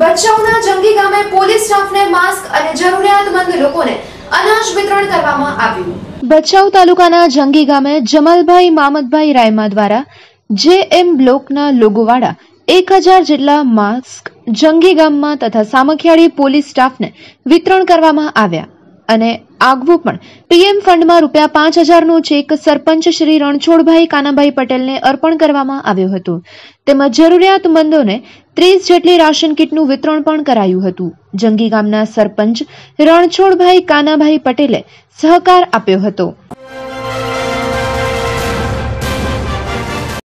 ભચાઉના જંગી ગામે પોલીસ સ્ટાફને માસ્ક અને જરૂરિયાતમંદ લોકોને અનાજ વિતરણ કરવામાં આવ્યું. ભચાઉ તાલુકાના જંગી ગામે જમાલભાઈ મામદભાઈ રાયમા દ્વારા જે એમ બ્લોકના લોગોવાળા એક હજાર જેટલા માસ્ક જંગી ગામમાં તથા સામખિયાળી પોલીસ સ્ટાફને વિતરણ કરવામાં આવ્યા. અને આગવું પણ. પીએમ ફંડમાં રૂપિયા પાંચ હજારનો ચેક સરપંચ શ્રી રણછોડભાઈ કાનાભાઈ પટેલને અર્પણ કરવામાં આવ્યો હતો. તેમજ જરૂરિયાતમંદોને ત્રીસ જેટલી રાશન કીટનું વિતરણ પણ કરાયું હતું. જંગી ગામના સરપંચ રણછોડભાઈ કાનાભાઈ પટેલે સહકાર આપ્યો હતો.